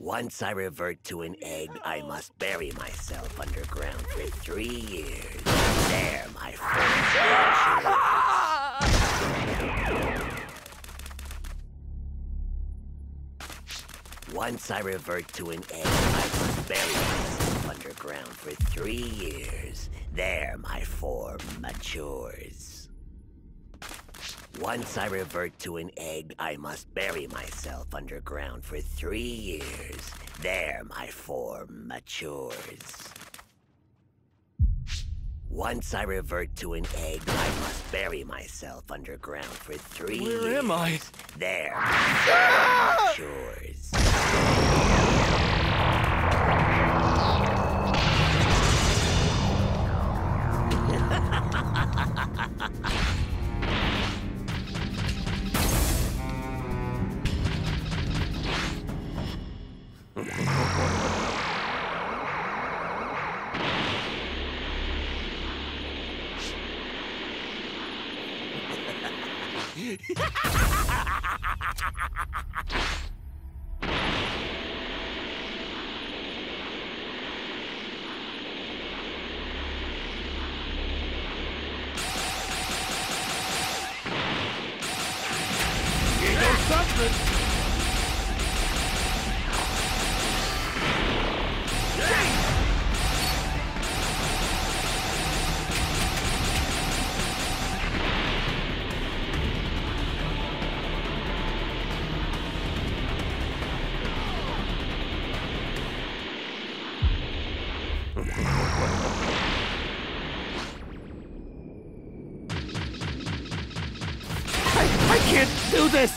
Once I revert to an egg, I must bury myself underground for three years. There, my friends. Once I revert to an egg, I must bury myself underground for three years. There, my form matures. Once I revert to an egg, I must bury myself underground for three years. There, my form matures. Once I revert to an egg, I must bury myself underground for three Where years. am I? There, my form ah! matures. I, can't do this!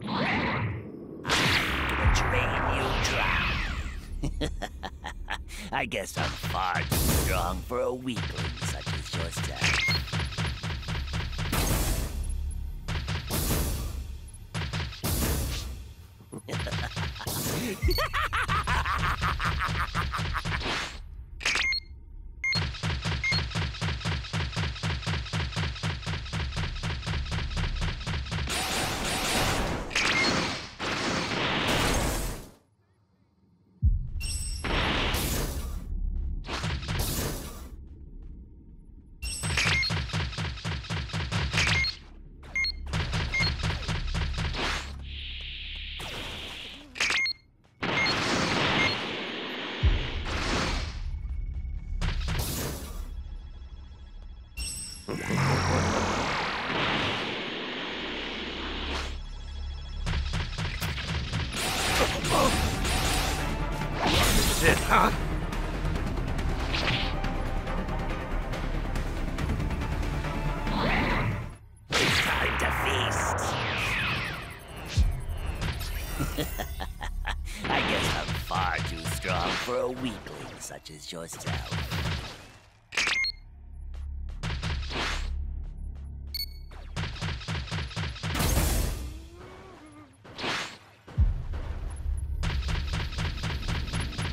gonna drain you dry. I guess I'm far too strong for a weakling such as yourself. For a weakling such as yourself.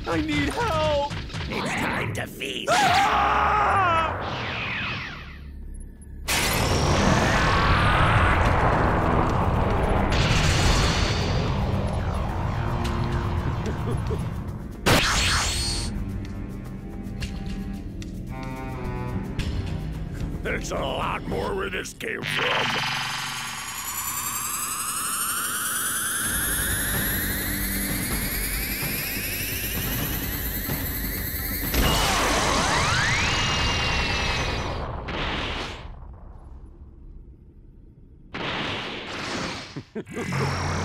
I need help! It's time to feast. Ah! It's a lot more where this came from.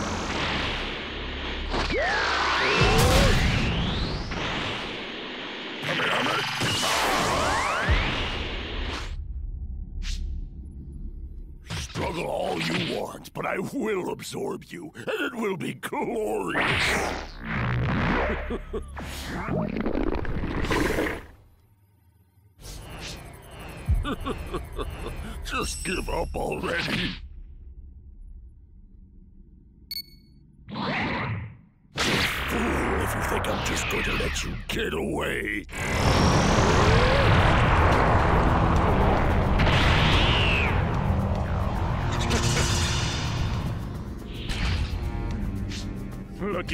but I will absorb you, and it will be glorious. Just give up already. Fool, if you think I'm just going to let you get away.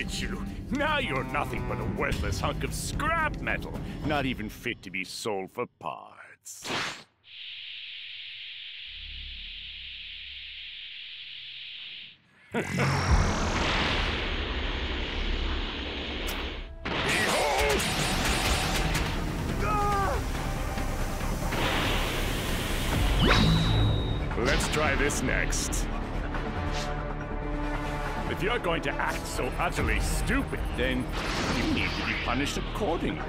At you. Now you're nothing but a worthless hunk of scrap metal, not even fit to be sold for parts. Let's try this next. If you're going to act so utterly stupid, then you need to be punished accordingly.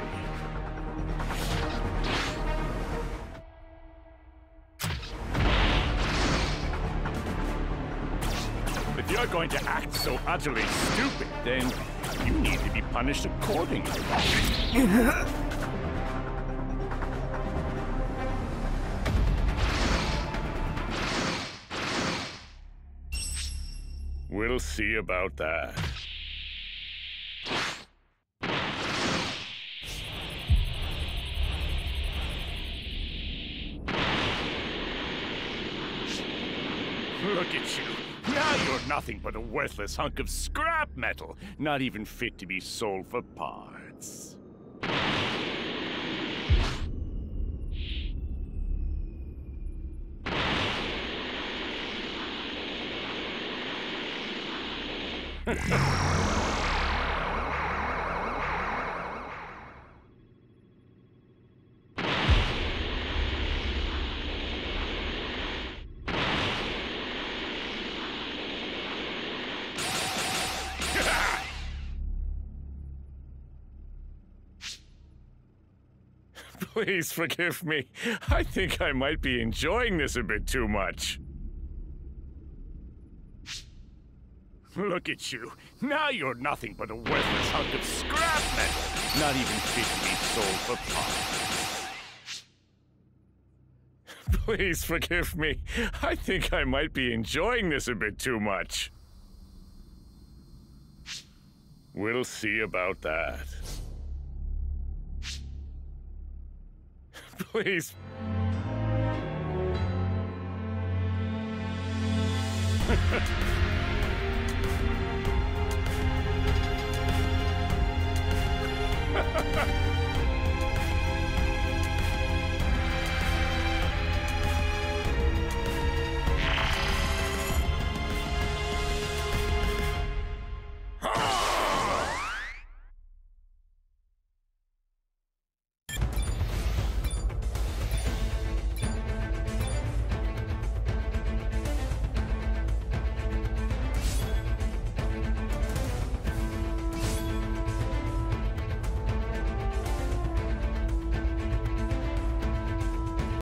If you're going to act so utterly stupid, then you need to be punished accordingly. We'll see about that. Look at you. Now you're nothing but a worthless hunk of scrap metal, not even fit to be sold for parts. Please forgive me. I think I might be enjoying this a bit too much. Look at you. Now you're nothing but a worthless hunk of scrap metal, not even fit to be sold for parts. Please forgive me. I think I might be enjoying this a bit too much. We'll see about that. Please.